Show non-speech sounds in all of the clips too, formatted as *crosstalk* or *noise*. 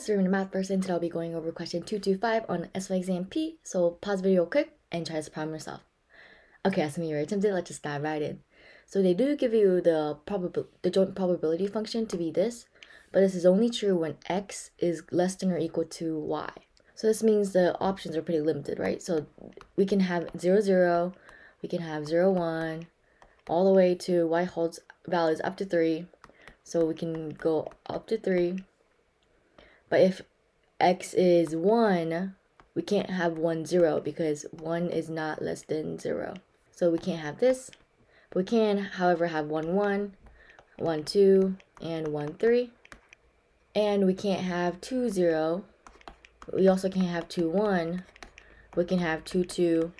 guys, Rumi the math person. Today I'll be going over question 225 on SOA exam P. So pause the video quick and try this problem yourself. Okay, me you're attempted. Let's just dive right in. So they do give you the probabil the joint probability function to be this, but this is only true when x is less than or equal to y. So this means the options are pretty limited, right? So we can have 0, 0, we can have 0, 1, all the way to y holds values up to 3. So we can go up to 3 but if x is 1, we can't have 1, 0 because 1 is not less than 0. So we can't have this. We can, however, have 1, 1, 1, 2, and 1, 3. And we can't have 2, 0. We also can't have 2, 1. We can have 2, 2,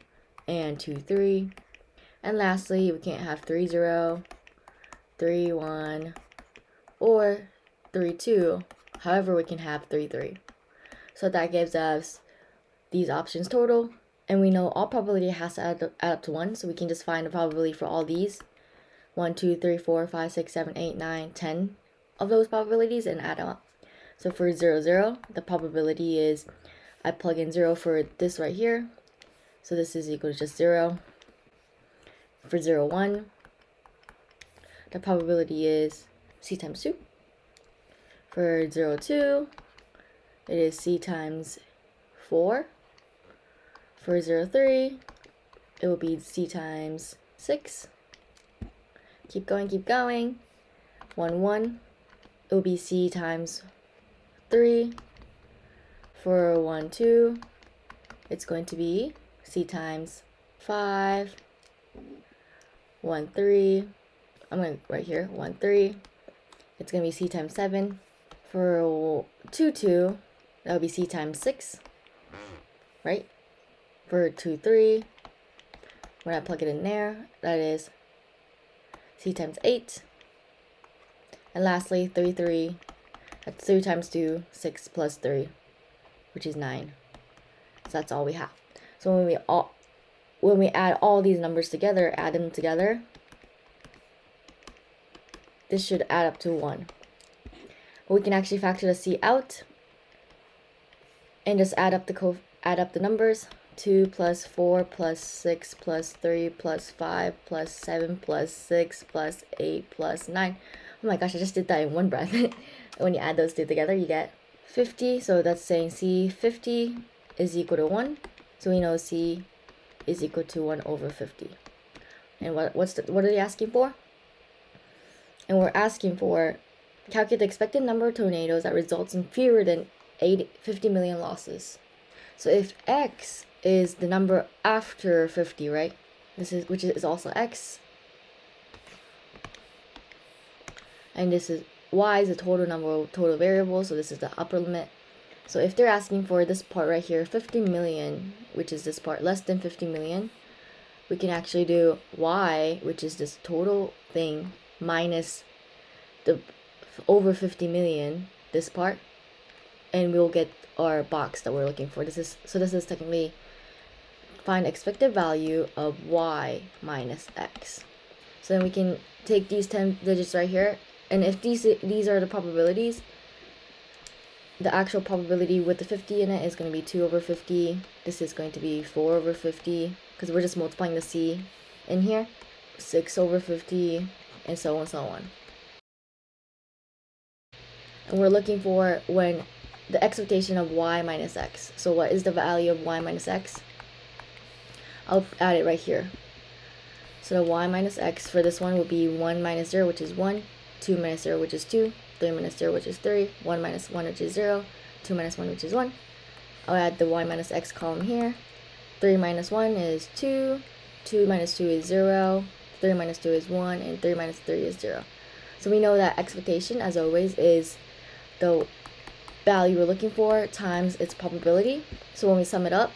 and 2, 3. And lastly, we can't have 3, 0, 3, 1, or 3, 2 However, we can have 3, 3. So that gives us these options total. And we know all probability has to add, add up to 1. So we can just find the probability for all these. 1, 2, 3, 4, 5, 6, 7, 8, 9, 10 of those probabilities and add up. So for 0, 0, the probability is I plug in 0 for this right here. So this is equal to just 0. For 0, 1, the probability is c times 2. For 0, 2, it is c times 4. For 0, 3, it will be c times 6. Keep going, keep going. 1, 1, it will be c times 3. For 1, 2, it's going to be c times 5. 1, 3, I'm going to right here, 1, 3. It's going to be c times 7. For 2, 2, that would be c times 6, right? For 2, 3, when I plug it in there, that is c times 8. And lastly, 3, 3, that's 3 times 2, 6 plus 3, which is 9. So that's all we have. So when we all when we add all these numbers together, add them together, this should add up to 1 we can actually factor the c out and just add up the co add up the numbers. 2 plus 4 plus 6 plus 3 plus 5 plus 7 plus 6 plus 8 plus 9 oh my gosh I just did that in one breath. *laughs* When you add those two together you get 50 so that's saying c 50 is equal to 1 so we know c is equal to 1 over 50 and what what's the, what are they asking for? And we're asking for Calculate the expected number of tornadoes that results in fewer than 80, 50 million losses. So if x is the number after 50, right? This is which is also x. And this is y is the total number of total variables, so this is the upper limit. So if they're asking for this part right here, 50 million, which is this part, less than 50 million, we can actually do y, which is this total thing, minus the over 50 million, this part, and we'll get our box that we're looking for. This is So this is technically find expected value of y minus x. So then we can take these 10 digits right here, and if these these are the probabilities, the actual probability with the 50 in it is going to be 2 over 50. This is going to be 4 over 50, because we're just multiplying the c in here. 6 over 50, and so on and so on and we're looking for when the expectation of y minus x. So what is the value of y minus x? I'll add it right here. So the y minus x for this one will be 1 minus 0, which is 1, 2 minus 0, which is 2, 3 minus 0, which is 3, 1 minus 1, which is 0, 2 minus 1, which is 1. I'll add the y minus x column here. 3 minus 1 is 2, 2 minus 2 is 0, 3 minus 2 is 1, and 3 minus 3 is 0. So we know that expectation, as always, is the value we're looking for times its probability. So when we sum it up,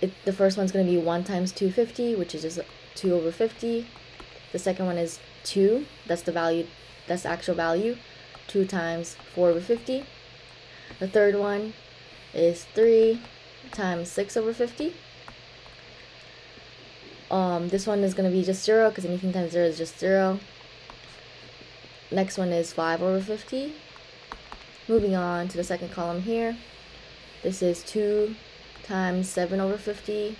it, the first one's going to be 1 times 250, which is just 2 over 50. The second one is 2, that's the value, that's the actual value, 2 times 4 over 50. The third one is 3 times 6 over 50. Um, this one is going to be just 0 because anything times 0 is just 0. Next one is 5 over 50 Moving on to the second column here. This is 2 times 7 over 50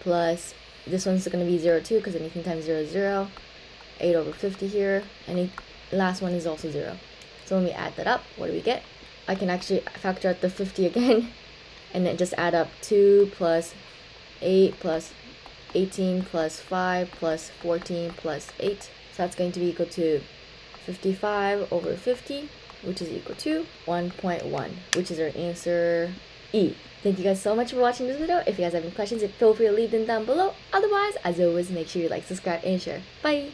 plus this one's going to be 0 too because anything times 0 is 0. 8 over 50 here. And the last one is also 0. So when we add that up, what do we get? I can actually factor out the 50 *laughs* again and then just add up 2 plus 8 plus 18 plus 5 plus 14 plus 8. So that's going to be equal to 55 over 50, which is equal to 1.1, which is our answer E. Thank you guys so much for watching this video. If you guys have any questions, feel free to leave them down below. Otherwise, as always, make sure you like, subscribe, and share. Bye!